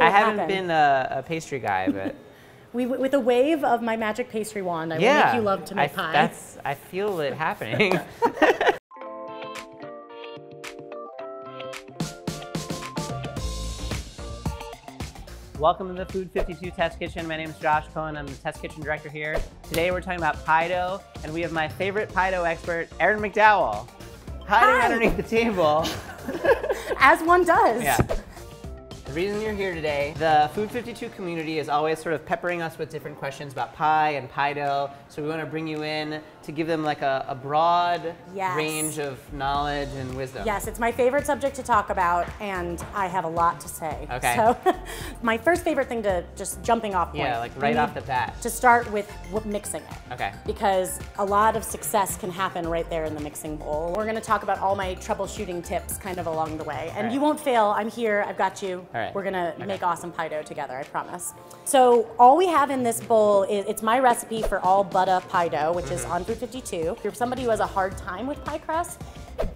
I haven't happen. been a, a pastry guy, but We, with a wave of my magic pastry wand, I will make you love to make I, pie. That's I feel it happening. Welcome to the Food 52 Test Kitchen. My name is Josh Cohen. I'm the Test Kitchen Director here. Today we're talking about pie dough, and we have my favorite pie dough expert, Erin McDowell, hiding Hi. underneath the table. As one does. Yeah. The reason you're here today, the Food 52 community is always sort of peppering us with different questions about pie and pie dough. So we want to bring you in to give them like a, a broad Yes. range of knowledge and wisdom. Yes, it's my favorite subject to talk about, and I have a lot to say. Okay. So, my first favorite thing to just jumping off point. Yeah, like right off the bat. To start with mixing it. Okay. Because a lot of success can happen right there in the mixing bowl. We're going to talk about all my troubleshooting tips kind of along the way, and right. you won't fail. I'm here. I've got you. All right. We're going to Okay. make awesome pie dough together. I promise. So all we have in this bowl is it's my recipe for all butter pie dough, which Mm-hmm. is on Food 52. If you're somebody who has a hard time with pie crust,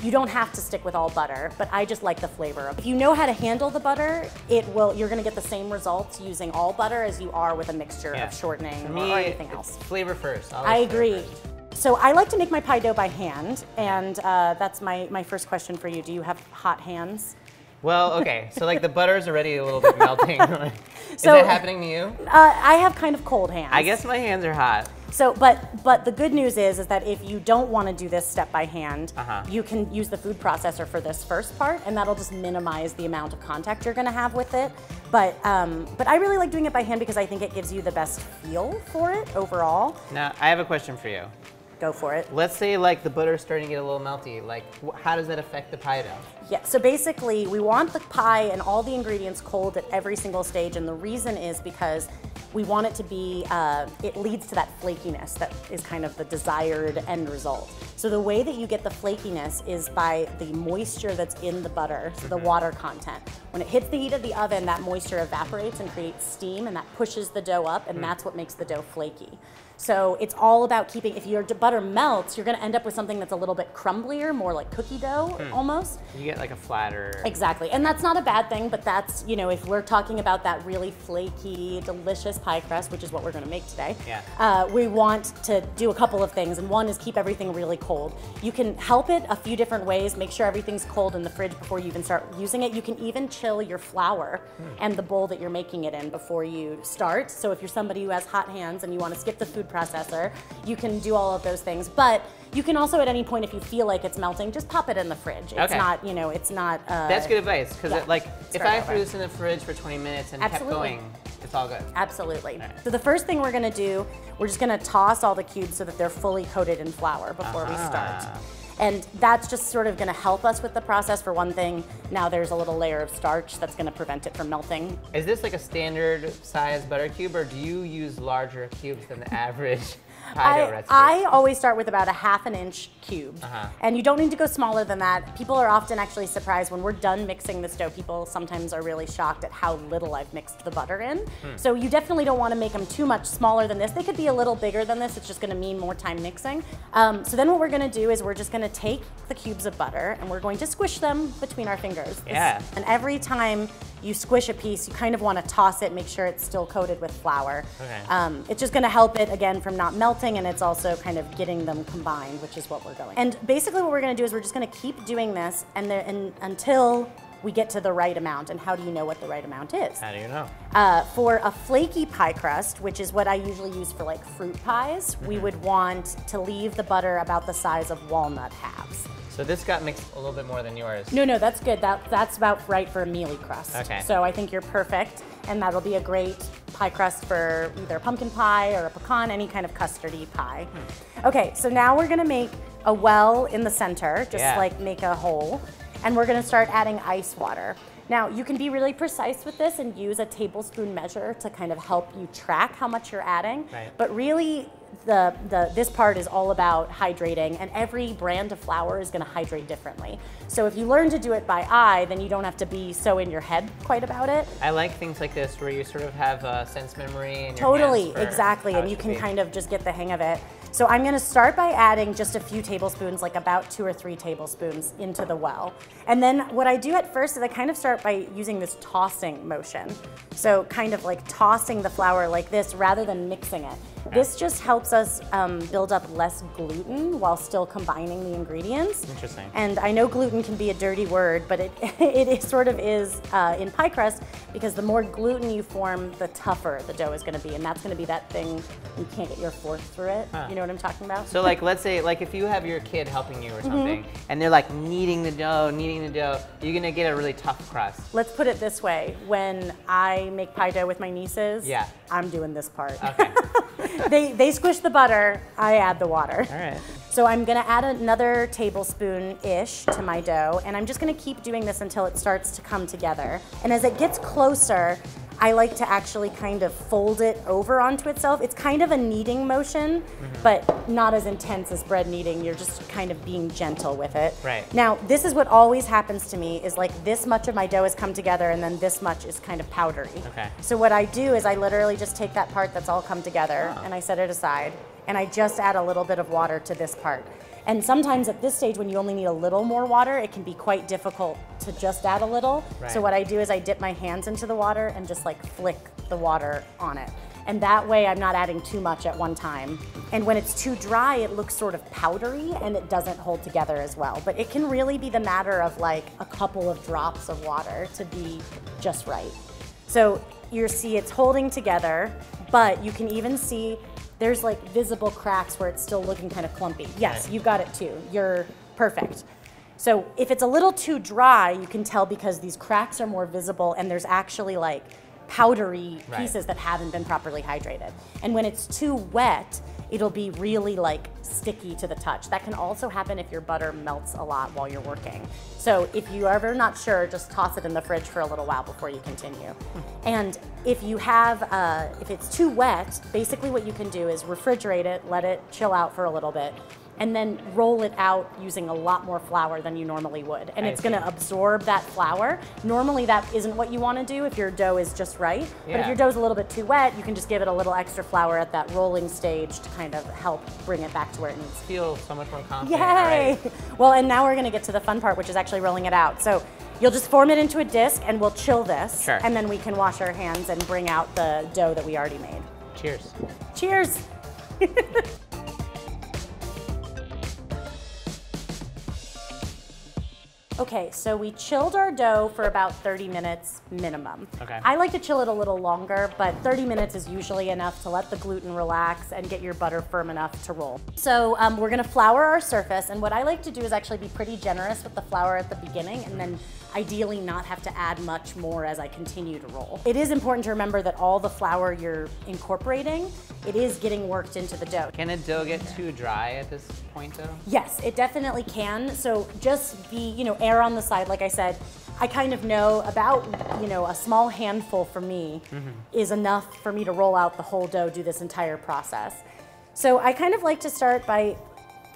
you don't have to stick with all butter, but I just like the flavor. If you know how to handle the butter, it will you're gonna get the same results using all butter as you are with a mixture Yeah. of shortening or, me, or anything else. Flavor first. I agree. first. So I like to make my pie dough by hand, and uh, that's my, my first question for you. Do you have hot hands? Well, okay. So like the butter is already a little bit melting. is So- that happening to you? Uh, I have kind of cold hands. I guess my hands are hot. So, but but the good news is is that if you don't want to do this step by hand, Uh-huh. you can use the food processor for this first part, and that'll just minimize the amount of contact you're going to have with it. But um, but I really like doing it by hand because I think it gives you the best feel for it overall. Now I have a question for you. Go for it. Let's say like the butter's starting to get a little melty. Like how does that affect the pie dough? Yeah, so basically, we want the pie and all the ingredients cold at every single stage, and the reason is because we want it to be, uh, it leads to that flakiness that is kind of the desired end result. So the way that you get the flakiness is by the moisture that's in the butter, so the water content. When it hits the heat of the oven, that moisture evaporates and creates steam, and that pushes the dough up, and that's what makes the dough flaky. So it's all about keeping, if your butter melts, you're gonna end up with something that's a little bit crumblier, more like cookie dough almost. You get like a flatter. Exactly, and that's not a bad thing, but that's, you know, if we're talking about that really flaky, delicious pie crust, which is what we're gonna make today, Yeah. uh, we want to do a couple of things, and one is keep everything really cold. You can help it a few different ways, make sure everything's cold in the fridge before you even start using it. You can even chill your flour and the bowl that you're making it in before you start. So if you're somebody who has hot hands and you wanna skip the food processor, you can do all of those things. But you can also at any point, if you feel like it's melting, just pop it in the fridge. It's Okay. not, you know, it's not. Uh, That's good advice because yeah, like if I over. threw this in the fridge for 20 minutes and Absolutely. kept going, it's all good. Absolutely. right. So the first thing we're gonna do, we're just gonna toss all the cubes so that they're fully coated in flour before we start. And that's just sort of gonna help us with the process for one thing. Now there's a little layer of starch that's gonna prevent it from melting. Is this like a standard size butter cube or do you use larger cubes than the average I, recipe? I always start with about a half an inch cube. Uh-huh. And you don't need to go smaller than that. People are often actually surprised when we're done mixing this dough. People sometimes are really shocked at how little I've mixed the butter in. Hmm. So you definitely don't want to make them too much smaller than this. They could be a little bigger than this. It's just going to mean more time mixing. Um, so then what we're going to do is we're just going to take the cubes of butter and we're going to squish them between our fingers. This- Yeah. And every time you squish a piece, you kind of want to toss it, make sure it's still coated with flour. Okay. Um, it's just going to help it again from not melting, and it's also kind of getting them combined, which is what we're going. And basically, what we're going to do is we're just going to keep doing this, and, there, and until we get to the right amount. And how do you know what the right amount is? How do you know? Uh, for a flaky pie crust, which is what I usually use for like fruit pies, we would want to leave the butter about the size of walnut halves. So this got mixed a little bit more than yours. No, no, that's good. That that's about right for a mealy crust. Okay. So I think you're perfect, and that'll be a great pie crust for either pumpkin pie or a pecan, any kind of custardy pie. Hmm. Okay, so now we're gonna make a well in the center, just Yeah. like make a hole, and we're gonna start adding ice water. Now you can be really precise with this and use a tablespoon measure to kind of help you track how much you're adding. Right. But really, the, the, this part is all about hydrating and every brand of flour is gonna hydrate differently. So if you learn to do it by eye, then you don't have to be so in your head quite about it. I like things like this where you sort of have a sense memory and Totally, exactly, and you can be. kind of just get the hang of it. So I'm gonna start by adding just a few tablespoons, like about two or three tablespoons into the well. And then what I do at first is I kind of start by using this tossing motion. So kind of like tossing the flour like this rather than mixing it. This just helps us um, build up less gluten while still combining the ingredients. Interesting. And I know gluten can be a dirty word, but it, it, sort of is uh, in pie crust because the more gluten you form, the tougher the dough is going to be. And that's going to be that thing you can't get your fork through it. Huh. You know what I'm talking about? So like, let's say, like if you have your kid helping you or Mm-hmm. something, and they're like kneading the dough, kneading the dough, you're gonna get a really tough crust. Let's put it this way. When I make pie dough with my nieces, Yeah. I'm doing this part. Okay. they, they squish the butter, I add the water. All right. So I'm gonna add another tablespoon-ish to my dough, and I'm just gonna keep doing this until it starts to come together. And as it gets closer, I like to actually kind of fold it over onto itself. It's kind of a kneading motion, Mm-hmm. but not as intense as bread kneading. You're just kind of being gentle with it. Right. Now, this is what always happens to me is like this much of my dough has come together and then this much is kind of powdery. Okay. So what I do is I literally just take that part that's all come together Oh. and I set it aside and I just add a little bit of water to this part. And sometimes at this stage when you only need a little more water, it can be quite difficult to just add a little. Right. So what I do is I dip my hands into the water and just like flick the water on it. And that way I'm not adding too much at one time. And when it's too dry, it looks sort of powdery and it doesn't hold together as well. But it can really be the matter of like a couple of drops of water to be just right. So you see it's holding together, but you can even see there's like visible cracks where it's still looking kind of clumpy. Yes, Right. you got it too. You're perfect. So if it's a little too dry, you can tell because these cracks are more visible and there's actually like powdery Right. pieces that haven't been properly hydrated. And when it's too wet, it'll be really like sticky to the touch. That can also happen if your butter melts a lot while you're working. So if you're ever not sure, just toss it in the fridge for a little while before you continue. And if you have, uh, if it's too wet, basically what you can do is refrigerate it, let it chill out for a little bit, and then roll it out using a lot more flour than you normally would. And I it's gonna absorb that flour. Normally that isn't what you wanna do if your dough is just right. But if Yeah. your dough's a little bit too wet, you can just give it a little extra flour at that rolling stage to kind of help bring it back to where it needs to Feel so much more confident. Yay! Right? Well, and now we're gonna get to the fun part, which is actually rolling it out. So you'll just form it into a disc and we'll chill this. Sure. And then we can wash our hands and bring out the dough that we already made. Cheers. Cheers! Okay, so we chilled our dough for about 30 minutes minimum. Okay. I like to chill it a little longer, but 30 minutes is usually enough to let the gluten relax and get your butter firm enough to roll. So um, we're gonna flour our surface, and what I like to do is actually be pretty generous with the flour at the beginning, and then ideally not have to add much more as I continue to roll. It is important to remember that all the flour you're incorporating, it is getting worked into the dough. Can a dough get too dry at this point though? Yes, it definitely can. So just be, you know, err on the side. Like I said, I kind of know about, you know, a small handful for me mm-hmm. is enough for me to roll out the whole dough, do this entire process. So I kind of like to start by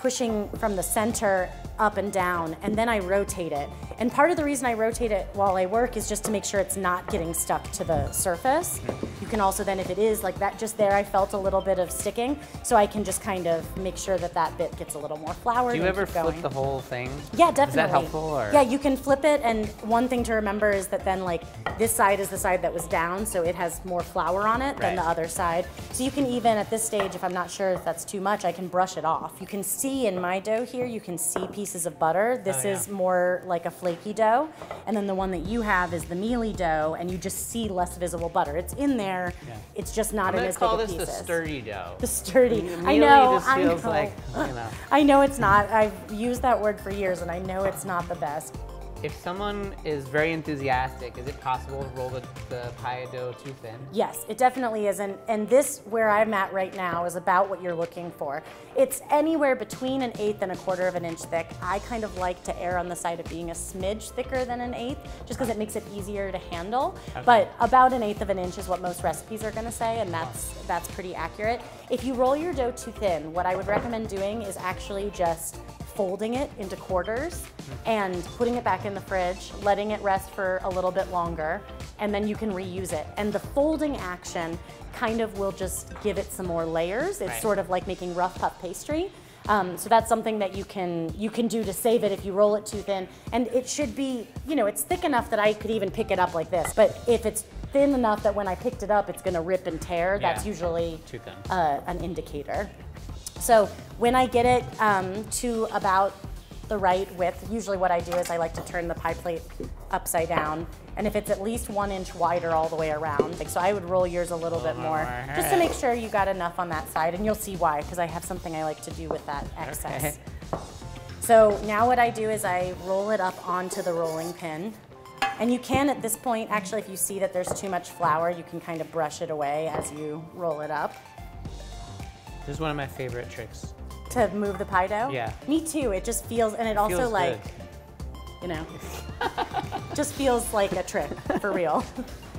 pushing from the center up and down, and then I rotate it. And part of the reason I rotate it while I work is just to make sure it's not getting stuck to the surface. You can also then, if it is like that, just there I felt a little bit of sticking, so I can just kind of make sure that that bit gets a little more floured Do you ever flip the whole thing? Yeah, definitely. Is that helpful or? Yeah, you can flip it, and one thing to remember is that then like this side is the side that was down, so it has more flour on it than the other side. So you can even at this stage, if I'm not sure if that's too much, I can brush it off. You can see in my dough here, you can see pieces of butter. This Oh, yeah. is more like a flaky dough, and then the one that you have is the mealy dough, and you just see less visible butter. It's in there. Yeah. It's just not I'm in gonna as big call of this the sturdy dough. The sturdy. I Mealy know. just I feels know. like, you know. I know it's not. I've used that word for years, and I know it's not the best. If someone is very enthusiastic, is it possible to roll the, the pie dough too thin? Yes, it definitely is. And, and this, where I'm at right now, is about what you're looking for. It's anywhere between an eighth and a quarter of an inch thick. I kind of like to err on the side of being a smidge thicker than an eighth, just because it makes it easier to handle. Okay. But about an eighth of an inch is what most recipes are gonna say, and that's, that's pretty accurate. If you roll your dough too thin, what I would recommend doing is actually just folding it into quarters and putting it back in the fridge, letting it rest for a little bit longer, and then you can reuse it. And the folding action kind of will just give it some more layers. It's Right. sort of like making rough puff pastry. Um, so that's something that you can you can do to save it if you roll it too thin. And it should be, you know, it's thick enough that I could even pick it up like this. But if it's thin enough that when I picked it up, it's gonna rip and tear, that's usually Too thin. uh, an indicator. So when I get it um, to about the right width, usually what I do is I like to turn the pie plate upside down. And if it's at least one inch wider all the way around, like, so I would roll yours a little bit more, more, just to make sure you got enough on that side. And you'll see why, because I have something I like to do with that excess. Okay. So now what I do is I roll it up onto the rolling pin. And you can at this point, actually, if you see that there's too much flour, you can kind of brush it away as you roll it up. This is one of my favorite tricks. To move the pie dough? Yeah. Me too. It just feels, and it also like, good. you know, just feels like a trick for real.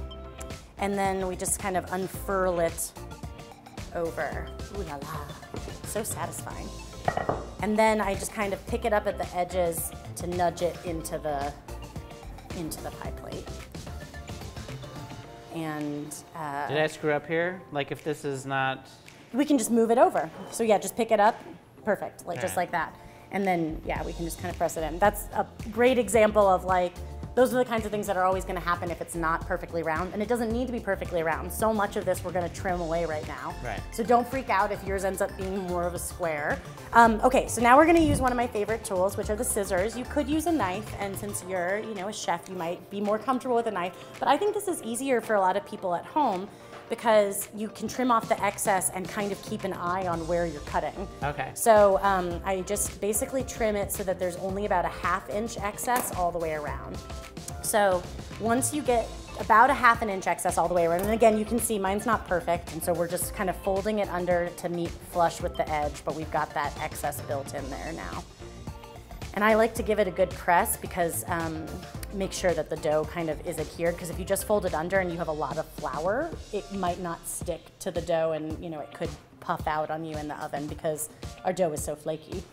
and then we just kind of unfurl it over. Ooh la la. So satisfying. And then I just kind of pick it up at the edges to nudge it into the into the pie plate. And uh, Did I screw up here? Like if this is not, we can just move it over. So yeah, just pick it up, perfect, like just like that. And then yeah, we can just kind of press it in. That's a great example of like, those are the kinds of things that are always gonna happen if it's not perfectly round. And it doesn't need to be perfectly round. So much of this we're gonna trim away right now. Right. So don't freak out if yours ends up being more of a square. Um, okay, so now we're gonna use one of my favorite tools, which are the scissors. You could use a knife, and since you're, you know, a chef, you might be more comfortable with a knife. But I think this is easier for a lot of people at home because you can trim off the excess and kind of keep an eye on where you're cutting. okay. So um, I just basically trim it so that there's only about a half inch excess all the way around. So once you get about a half an inch excess all the way around, and again, you can see mine's not perfect, and so we're just kind of folding it under to meet flush with the edge, but we've got that excess built in there now. And I like to give it a good press because um, make sure that the dough kind of is adhered. Because if you just fold it under and you have a lot of flour, it might not stick to the dough, and you know it could puff out on you in the oven because our dough is so flaky.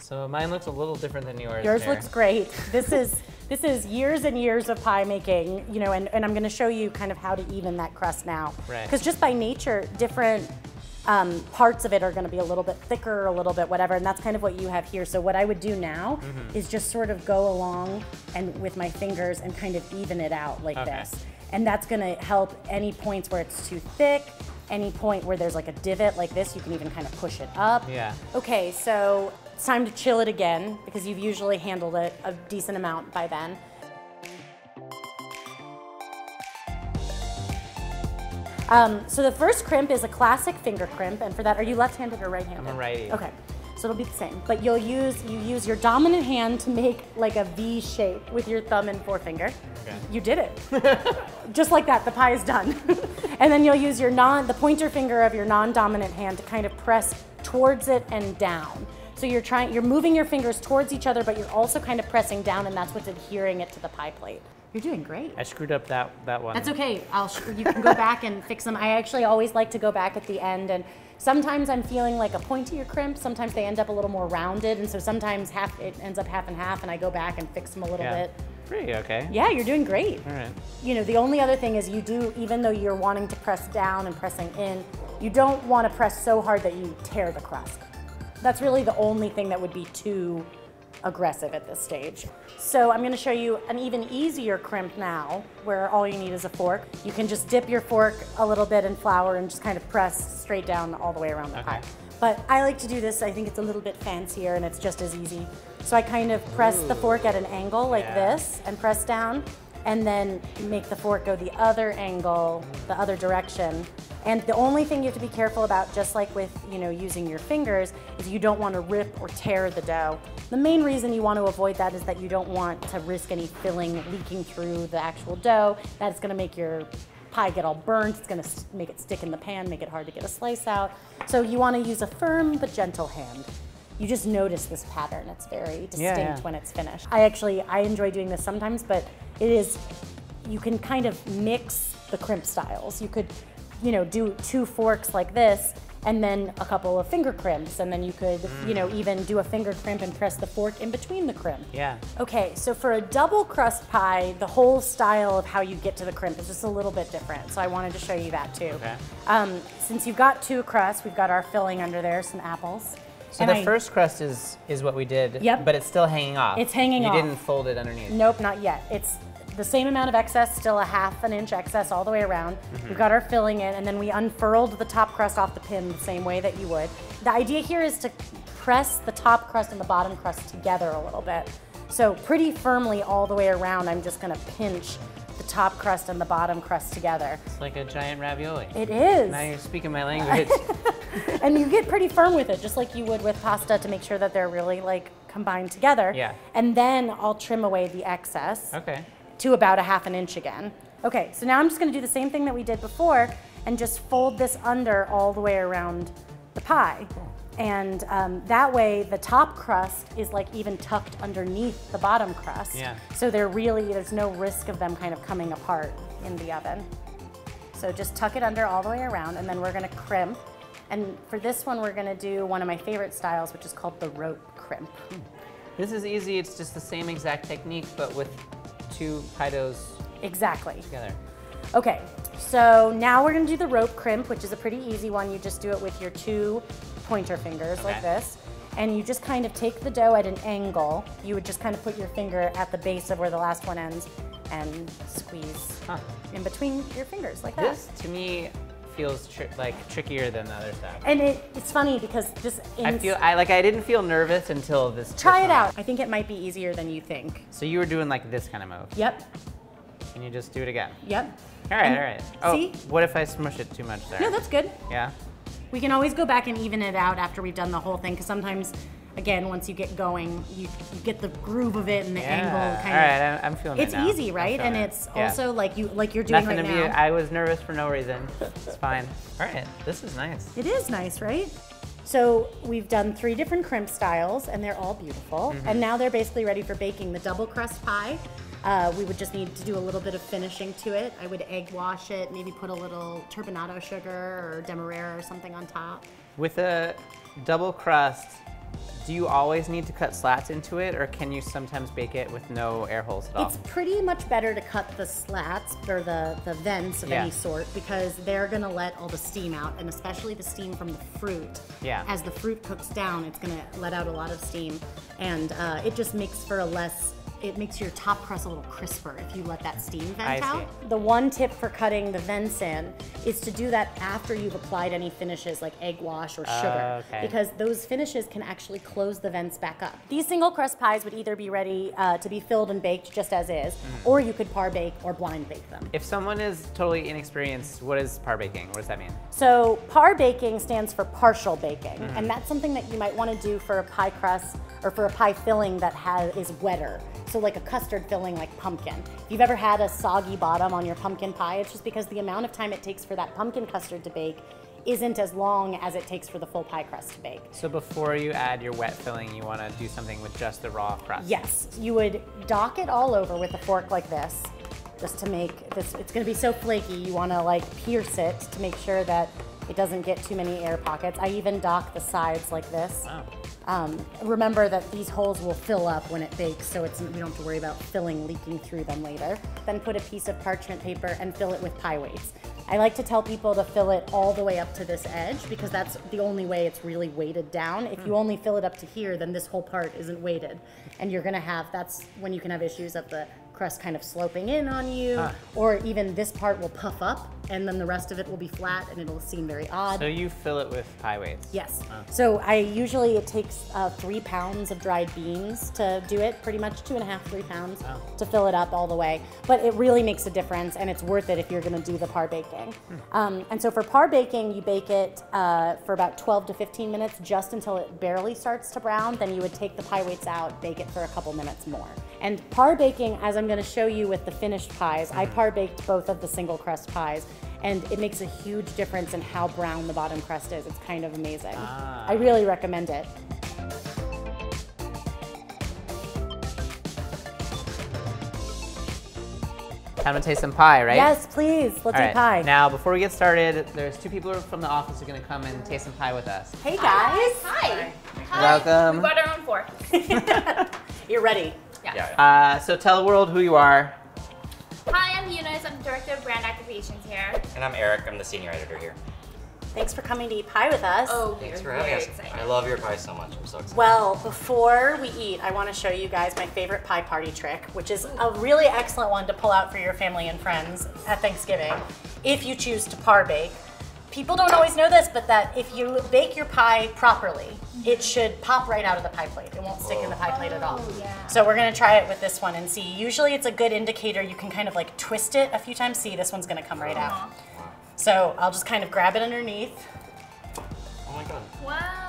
So mine looks a little different than yours. Yours looks great. This is this is years and years of pie making, you know, and, and I'm going to show you kind of how to even that crust now. Right. Because just by nature, different um, parts of it are going to be a little bit thicker, a little bit whatever, and that's kind of what you have here. So what I would do now Mm-hmm. is just sort of go along and with my fingers and kind of even it out like Okay. this, and that's going to help any points where it's too thick. Any point where there's like a divot like this, you can even kind of push it up. Yeah. Okay, so it's time to chill it again because you've usually handled it a decent amount by then. Um, so the first crimp is a classic finger crimp, and for that, are you left-handed or right-handed? I'm a righty. Okay, so it'll be the same, but you'll use you use your dominant hand to make like a V shape with your thumb and forefinger. Okay. You did it. Just like that, the pie is done. and then you'll use your non the pointer finger of your non-dominant hand to kind of press towards it and down. So you're trying you're moving your fingers towards each other, but you're also kind of pressing down, and that's what's adhering it to the pie plate. You're doing great. I screwed up that that one. That's okay. I'll sh- you can go back and fix them. I actually always like to go back at the end and sometimes I'm feeling like a pointier crimp. Sometimes they end up a little more rounded and so sometimes half it ends up half and half and I go back and fix them a little Yeah. bit. Pretty okay. Yeah, you're doing great. All right. You know, the only other thing is you do even though you're wanting to press down and pressing in, you don't want to press so hard that you tear the crust. That's really the only thing that would be too aggressive at this stage. So I'm gonna show you an even easier crimp now, where all you need is a fork. You can just dip your fork a little bit in flour and just kind of press straight down all the way around the Okay. pie. But I like to do this, I think it's a little bit fancier and it's just as easy. So I kind of press the fork at an angle like Yeah. this and press down and then make the fork go the other angle, the other direction. And the only thing you have to be careful about, just like with you know using your fingers, is you don't want to rip or tear the dough. The main reason you want to avoid that is that you don't want to risk any filling leaking through the actual dough. That's going to make your pie get all burnt. It's gonna make it stick in the pan, make it hard to get a slice out. So you wanna use a firm but gentle hand. You just notice this pattern. It's very distinct Yeah, yeah. when it's finished. I actually, I enjoy doing this sometimes, but it is, you can kind of mix the crimp styles. You could, you know, do two forks like this and then a couple of finger crimps and then you could, you know, even do a finger crimp and press the fork in between the crimp. Yeah. Okay, so for a double crust pie, the whole style of how you get to the crimp is just a little bit different. So I wanted to show you that too. Okay. Um, since you've got two crusts, we've got our filling under there, some apples. So And the I- first crust is is what we did. Yep. But it's still hanging off. It's hanging you off. didn't fold it underneath. Nope, not yet. It's the same amount of excess, still a half an inch excess all the way around. Mm-hmm. We've got our filling in, and then we unfurled the top crust off the pin the same way that you would. The idea here is to press the top crust and the bottom crust together a little bit. So pretty firmly all the way around, I'm just gonna pinch the top crust and the bottom crust together. It's like a giant ravioli. It is. Now you're speaking my language. and you get pretty firm with it, just like you would with pasta to make sure that they're really like combined together. Yeah. And then I'll trim away the excess. okay. To about a half an inch again. Okay, so now I'm just gonna do the same thing that we did before and just fold this under all the way around the pie. And um, that way the top crust is like even tucked underneath the bottom crust. Yeah. So they're really, there's no risk of them kind of coming apart in the oven. So just tuck it under all the way around and then we're gonna crimp. And for this one, we're gonna do one of my favorite styles, which is called the rope crimp. This is easy. It's just the same exact technique, but with two doughs Exactly. together. Okay, so now we're gonna do the rope crimp, which is a pretty easy one. You just do it with your two pointer fingers like this. And you just kind of take the dough at an angle. You would just kind of put your finger at the base of where the last one ends and squeeze Huh. in between your fingers like that. This to me feels tri- like trickier than the other stuff. And it, it's funny because just in, I feel I like I didn't feel nervous until this. try this it out. I think it might be easier than you think. So you were doing like this kind of move. Yep, Can you just do it again? yep. All right, And all right. Oh, see? what if I smush it too much there? No, that's good. yeah. We can always go back and even it out after we've done the whole thing because sometimes, again, once you get going, you, you get the groove of it and the Yeah. angle All kind right, of. I'm, I'm feeling It's it now. easy, right? And it. it's Yeah. also like you like you're doing nothing right to be. now. I was nervous for no reason. It's fine. All right, this is nice. It is nice, right? So we've done three different crimp styles, and they're all beautiful. Mm-hmm. And now they're basically ready for baking. The double crust pie, uh, we would just need to do a little bit of finishing to it. I would egg wash it, maybe put a little turbinado sugar or demerara or something on top. With a double crust, do you always need to cut slats into it, or can you sometimes bake it with no air holes at all? It's pretty much better to cut the slats or the, the vents of Yeah. any sort because they're gonna let all the steam out and especially the steam from the fruit. Yeah. As the fruit cooks down, it's gonna let out a lot of steam and uh, it just makes for a less, it makes your top crust a little crisper if you let that steam vent I see. out. The one tip for cutting the vents in is to do that after you've applied any finishes like egg wash or sugar Okay. because those finishes can actually close the vents back up. These single crust pies would either be ready uh, to be filled and baked just as is, Mm. or you could par bake or blind bake them. if someone is totally inexperienced, what is par baking? What does that mean? So par baking stands for partial baking, Mm-hmm. and that's something that you might want to do for a pie crust or for a pie filling that has is wetter. So like a custard filling like pumpkin. If you've ever had a soggy bottom on your pumpkin pie, it's just because the amount of time it takes for that pumpkin custard to bake isn't as long as it takes for the full pie crust to bake. So before you add your wet filling, you want to do something with just the raw crust. Yes, you would dock it all over with a fork like this, just to make this, it's gonna be so flaky, you wanna like pierce it to make sure that it doesn't get too many air pockets. I even dock the sides like this. Wow. Um, remember that these holes will fill up when it bakes, so it's, we don't have to worry about filling leaking through them later. Then put a piece of parchment paper and fill it with pie weights. I like to tell people to fill it all the way up to this edge because that's the only way it's really weighted down. If you only fill it up to here, then this whole part isn't weighted. And you're gonna have, that's when you can have issues of the crust kind of sloping in on you, or even this part will puff up and then the rest of it will be flat and it'll seem very odd. So you fill it with pie weights. Yes. Oh. So I usually it takes uh, three pounds of dried beans to do it, pretty much two and a half, three pounds Oh. to fill it up all the way. But it really makes a difference, and it's worth it if you're going to do the par baking. Um, and so for par baking, you bake it uh, for about 12 to 15 minutes, just until it barely starts to brown. Then you would take the pie weights out, bake it for a couple minutes more. And par baking, as I'm going to show you with the finished pies, I par baked both of the single crust pies. And it makes a huge difference in how brown the bottom crust is. It's kind of amazing. Ah. I really recommend it. Time to taste some pie, right? Yes, please. Let's All eat pie. Now, before we get started, there's two people from the office who are going to come and taste some pie with us. hey guys. Hi. Hi. Welcome. We brought our own fork. You're ready. Yeah. Uh, so tell the world who you are. Hi, I'm Eunice. I'm Director of Brand Activations here. And I'm Eric. I'm the senior editor here. Thanks for coming to eat pie with us. Oh, Thanks for having us. excited. I love your pie so much. I'm so excited. Well, before we eat, I want to show you guys my favorite pie party trick, which is a really excellent one to pull out for your family and friends at Thanksgiving if you choose to par bake. People don't always know this, but that if you bake your pie properly, it should pop right out of the pie plate. It won't stick in the pie plate at all. Oh, yeah. So we're gonna try it with this one and see. Usually it's a good indicator. You can kind of like twist it a few times. See, this one's gonna come right out. Uh-huh. So I'll just kind of grab it underneath. oh my god. Wow.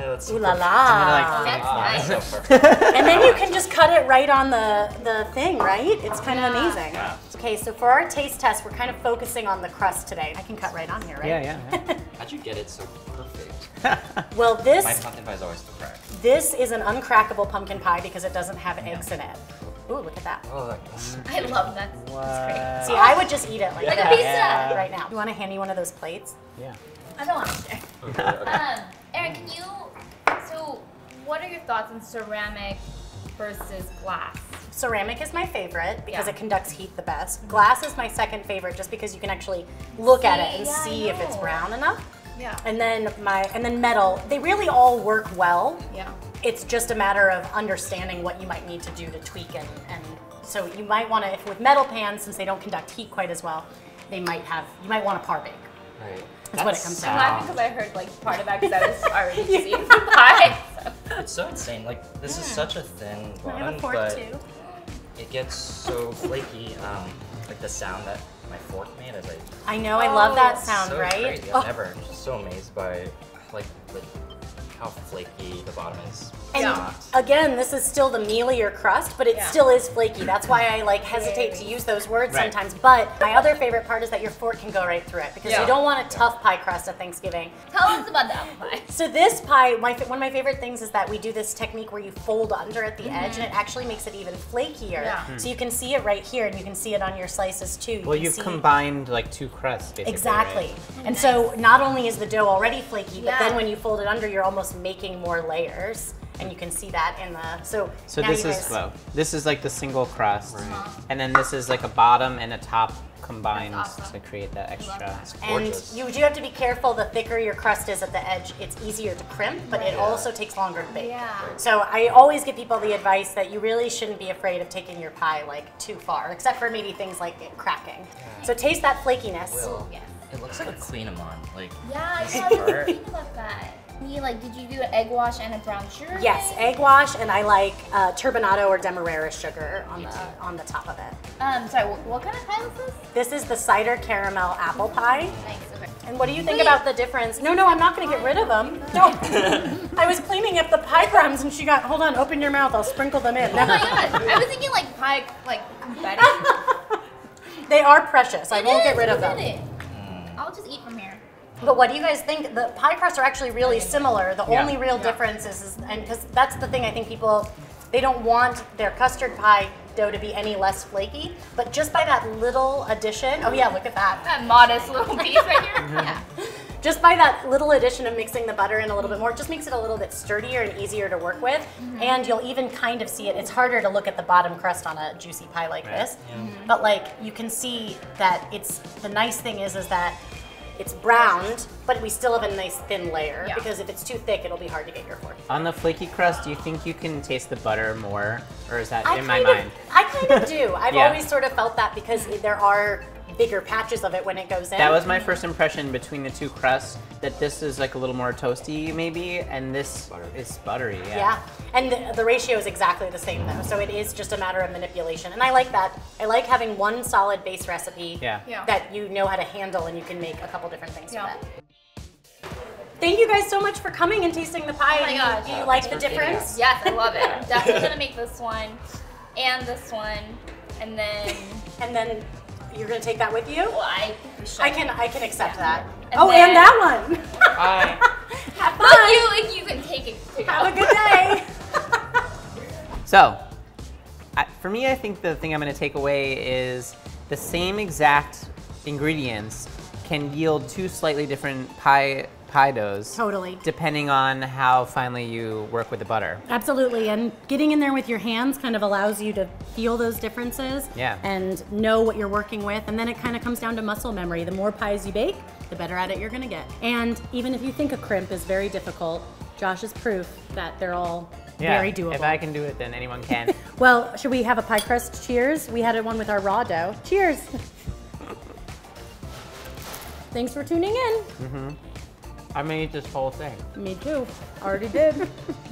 Yeah, that's Ooh la perfect. la. That's Ah, nice. and then you can just cut it right on the, the thing, right? It's kind of amazing. Yeah. Okay, so for our taste test, we're kind of focusing on the crust today. I can cut right on here, right? Yeah, yeah. How'd you get it so perfect? Well, this... My pumpkin pie is always the crack. this is an uncrackable pumpkin pie because it doesn't have eggs in it. Ooh, look at that. Oh. I love that. That's See, I would just eat it like, Like a pizza. Yeah. right now. You want to hand me one of those plates? yeah. I don't want to share. Okay, okay. Um, Erin, can you? So, what are your thoughts on ceramic versus glass? Ceramic is my favorite because Yeah. it conducts heat the best. Glass is my second favorite just because you can actually look at it and yeah, see if it's brown enough. Yeah. And then my and then metal, they really all work well. Yeah. It's just a matter of understanding what you might need to do to tweak and, and so you might want to if with metal pans since they don't conduct heat quite as well, they might have you might want to par bake. Right. That's what it comes down. I'm down. laughing because I heard like part of that because I was already just eating the pie. so- It's so insane. Like this is such a thin I have bottom, a fork but too. it gets so flaky. Um, like the sound that my fork made as I I know, I love that sound, so right? crazy. Oh, I'm never I'm just so amazed by like the, how flaky the bottom is. And Not. again, this is still the mealier crust, but it Yeah. still is flaky. That's why I like hesitate to use those words Right. sometimes. But my other favorite part is that your fork can go right through it because Yeah. you don't want a tough pie crust at Thanksgiving. Tell us about the apple pie. So this pie, my, one of my favorite things is that we do this technique where you fold under at the edge, and it mm-hmm. actually makes it even flakier. Yeah. So you can see it right here, and you can see it on your slices too. You Well, you've see- combined like two crusts, basically. Exactly. right? And so not only is the dough already flaky, but then when you fold it under, you're almost making more layers, and you can see that in the. So So now this you is guys- well, this is like the single crust, Right. Uh-huh. and then this is like a bottom and a top combined awesome. to create that extra. It's And you do have to be careful. The thicker your crust is at the edge, it's easier to crimp, but it also takes longer to bake. Yeah. So I always give people the advice that you really shouldn't be afraid of taking your pie like too far, except for maybe things like it cracking. So taste that flakiness. Will. Yes. It looks like a kouign-amann. Like Yeah, I this was part. thinking about that. You like, did you do an egg wash and a brown sugar? Yes, egg wash, and I like uh, turbinado or demerara sugar on the on the top of it. Um, sorry, what, what kind of pie was this? This is the cider caramel apple pie. Nice. Okay. And what do you think Wait. about the difference? No, no, I'm not going to get rid of them. No. I was cleaning up the pie crumbs, and she got. Hold on, open your mouth. I'll sprinkle them in. Oh my god, I was thinking like pie, like confetti. they are precious. I won't get rid of them. it. I'll just eat from here. But what do you guys think? The pie crusts are actually really similar. The Yeah. only real Yeah. difference is, is and because that's the thing I think people they don't want their custard pie dough to be any less flaky. But just by that little addition, oh yeah, look at that. That modest little piece right here. Yeah. Just by that little addition of mixing the butter in a little bit more, it just makes it a little bit sturdier and easier to work with. Mm-hmm. And you'll even kind of see it. It's harder to look at the bottom crust on a juicy pie like Right. this. But like you can see that it's the nice thing is is that it's browned, but we still have a nice thin layer Yeah. because if it's too thick, it'll be hard to get your fork. On the flaky crust, do you think you can taste the butter more, or is that I in my of, mind? I kind of do. I've Yeah. always sort of felt that because there are bigger patches of it when it goes in. That was my first impression between the two crusts. That this is like a little more toasty, maybe, and this is buttery. Yeah. Yeah, and the, the ratio is exactly the same though, so it is just a matter of manipulation. And I like that. I like having one solid base recipe Yeah. Yeah. that you know how to handle and you can make a couple different things Yeah. with it. Thank you guys so much for coming and tasting the pie. Oh my Do you- gosh. Do you Yeah, like the difference? Yes, I love it. I'm definitely gonna make this one and this one, and then And then you're gonna take that with you? well, I think. I can I can accept that. And oh, then- and that one. Bye. Have But fun. you, like, you can take it. To Have a good day. So, I, for me, I think the thing I'm going to take away is the same exact ingredients can yield two slightly different pie pie doughs. Totally. Depending on how finely you work with the butter. Absolutely, and getting in there with your hands kind of allows you to feel those differences Yeah. and know what you're working with, and then it kind of comes down to muscle memory. The more pies you bake, the better at it you're gonna get. And even if you think a crimp is very difficult, Josh is proof that they're all Yeah. very doable. If I can do it, then anyone can. well, should we have a pie crust cheers? We had one with our raw dough. Cheers! Thanks for tuning in. I'm gonna eat this whole thing. Me too. Already did.